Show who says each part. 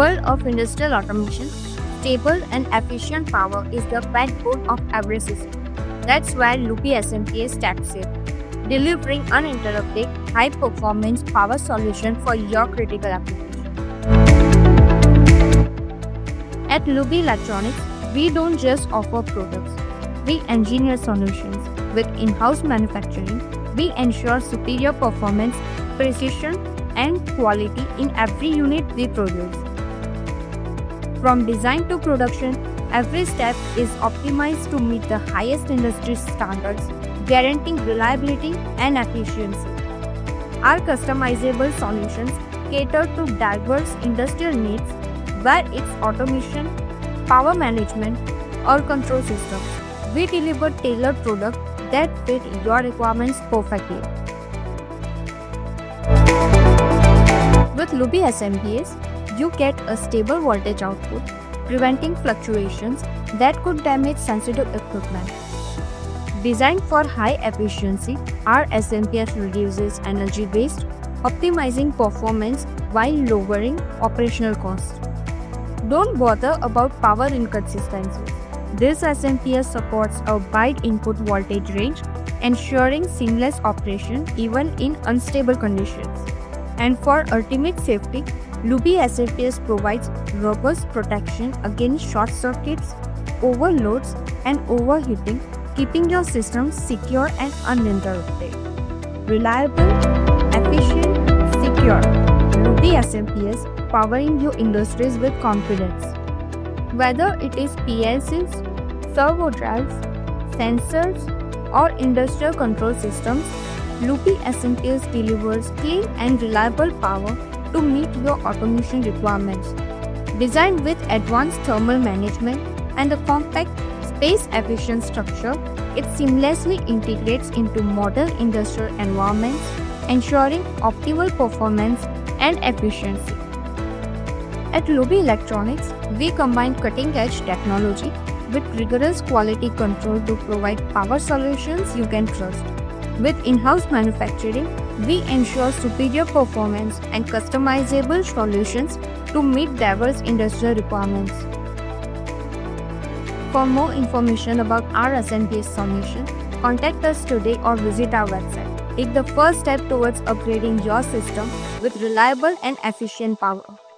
Speaker 1: world of industrial automation, stable and efficient power is the backbone of every system. That's where Lubi SMPS steps in, delivering uninterrupted, high-performance power solution for your critical application. At Lubi Electronics, we don't just offer products, we engineer solutions. With in-house manufacturing, we ensure superior performance, precision, and quality in every unit we produce. From design to production, every step is optimized to meet the highest industry standards, guaranteeing reliability and efficiency. Our customizable solutions cater to diverse industrial needs, whether it's automation, power management, or control systems. We deliver tailored products that fit your requirements perfectly. With Lubi SMPS, you get a stable voltage output, preventing fluctuations that could damage sensitive equipment. Designed for high efficiency, our SMPS reduces energy waste, optimizing performance while lowering operational costs. Don't bother about power inconsistencies. This SMPS supports a wide input voltage range, ensuring seamless operation even in unstable conditions. And for ultimate safety, Lubi SMPS provides robust protection against short circuits, overloads, and overheating, keeping your system secure and uninterrupted. Reliable, efficient, secure. Lubi SMPS powering your industries with confidence. Whether it is PLCs, servo drives, sensors, or industrial control systems, Lubi SMPS delivers clean and reliable power to meet your automation requirements. Designed with advanced thermal management and a compact, space-efficient structure, it seamlessly integrates into modern industrial environments, ensuring optimal performance and efficiency. At Lubi Electronics, we combine cutting-edge technology with rigorous quality control to provide power solutions you can trust. With in-house manufacturing, we ensure superior performance and customizable solutions to meet diverse industrial requirements. For more information about our SMPS solution, contact us today or visit our website. Take the first step towards upgrading your system with reliable and efficient power.